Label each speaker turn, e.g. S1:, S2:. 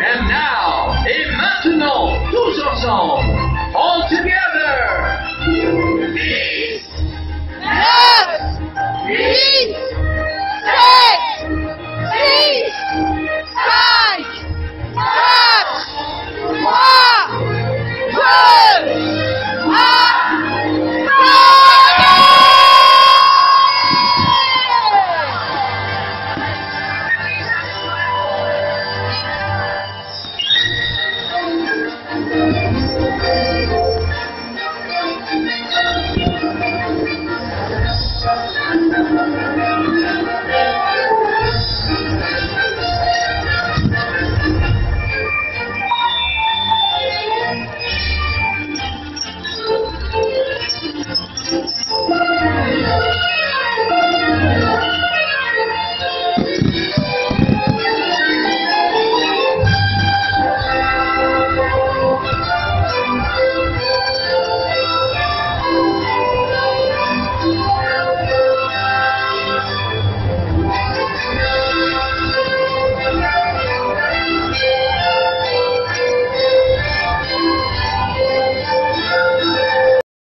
S1: and maintenant, tous ensemble